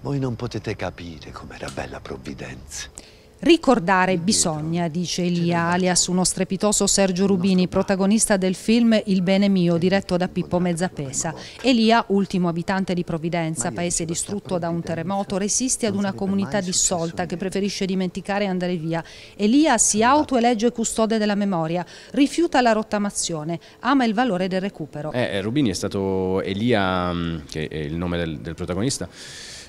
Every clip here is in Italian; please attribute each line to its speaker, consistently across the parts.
Speaker 1: Voi non potete capire com'era bella provvidenza.
Speaker 2: Ricordare bisogna, dice Elia, alias uno strepitoso Sergio Rubini, protagonista del film Il bene mio, diretto da Pippo Mezzapesa. Elia, ultimo abitante di Provvidenza, paese distrutto da un terremoto, resiste ad una comunità dissolta che preferisce dimenticare e andare via. Elia si autoelegge custode della memoria, rifiuta la rottamazione, ama il valore del recupero.
Speaker 3: Eh, Rubini è stato Elia, che è il nome del, del protagonista,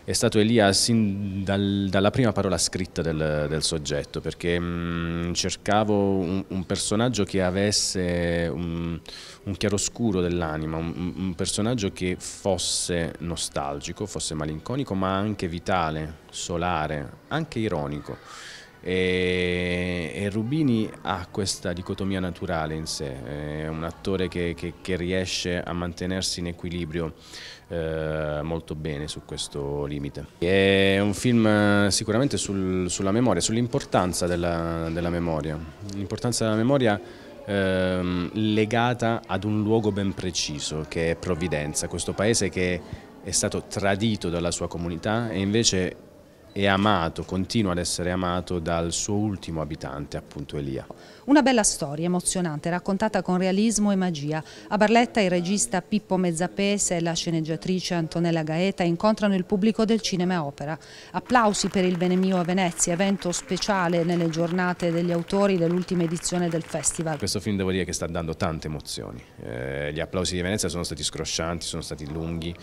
Speaker 3: è stato Elia sin dal, dalla prima parola scritta del, del soggetto, perché mh, cercavo un, un, personaggio che avesse un, un chiaroscuro dell'anima, un, un, personaggio che fosse nostalgico, fosse malinconico, ma anche vitale, solare, anche ironico. E, e, Rubini ha questa dicotomia naturale in sé, è un attore che, che, che riesce a mantenersi in equilibrio eh, molto bene su questo limite. È un film eh, sicuramente sul, sulla memoria, sull'importanza della, della, memoria, l'importanza della memoria ehm, legata ad un luogo ben preciso che è Provvidenza, questo paese che è stato tradito dalla sua comunità e invece è amato, continua ad essere amato dal suo ultimo abitante, appunto Elia.
Speaker 2: Una bella storia emozionante, raccontata con realismo e magia. A Barletta il regista Pippo Mezzapese e la sceneggiatrice Antonella Gaeta incontrano il pubblico del cinema opera. Applausi per il Bene Mio a Venezia, evento speciale nelle giornate degli autori dell'ultima edizione del festival.
Speaker 3: Questo film devo dire che sta dando tante emozioni. Eh, gli applausi di Venezia sono stati scroscianti, sono stati lunghi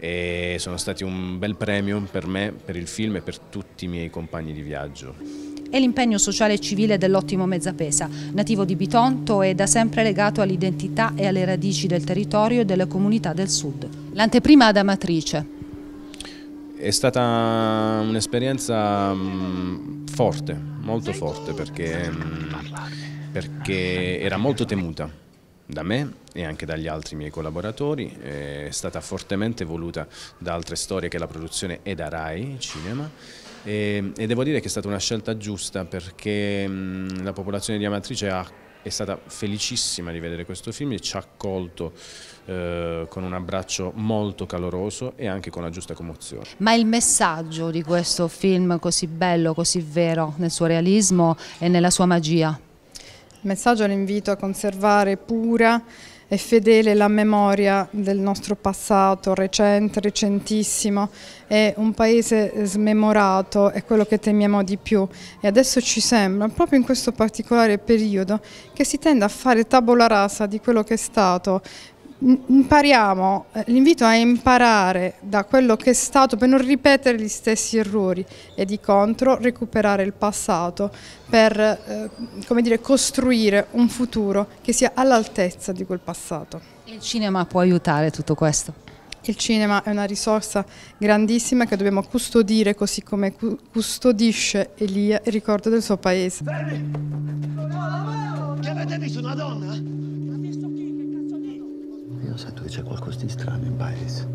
Speaker 3: e sono stati un bel premio per me, per il film e per tutti i miei compagni di viaggio.
Speaker 2: È l'impegno sociale e civile dell'ottimo Mezzapesa, nativo di Bitonto e da sempre legato all'identità e alle radici del territorio e delle comunità del sud. L'anteprima ad Amatrice.
Speaker 3: È stata un'esperienza mm, forte, molto forte, perché, mm, perché era molto temuta da me e anche dagli altri miei collaboratori, è stata fortemente voluta da altre storie che la produzione è da RAI Cinema e, e devo dire che è stata una scelta giusta perché mh, la popolazione di Amatrice ha, è stata felicissima di vedere questo film e ci ha accolto eh, con un abbraccio molto caloroso e anche con la giusta commozione.
Speaker 2: Ma il messaggio di questo film così bello, così vero nel suo realismo e nella sua magia?
Speaker 4: Il messaggio è l'invito a conservare pura e fedele la memoria del nostro passato recente, recentissimo, è un paese smemorato, è quello che temiamo di più. E adesso ci sembra, proprio in questo particolare periodo, che si tenda a fare tabula rasa di quello che è stato, impariamo, eh, l'invito a imparare da quello che è stato per non ripetere gli stessi errori e di contro recuperare il passato per eh, come dire, costruire un futuro che sia all'altezza di quel passato.
Speaker 2: Il cinema può aiutare tutto questo?
Speaker 4: Il cinema è una risorsa grandissima che dobbiamo custodire così come custodisce Elia il ricordo del suo paese. Fermi!
Speaker 1: Che avete visto una donna? Sento che c'è qualcosa di strano in paese.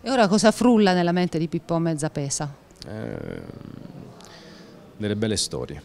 Speaker 2: E ora cosa frulla nella mente di Pippo Mezzapesa?
Speaker 3: Eh, delle belle storie.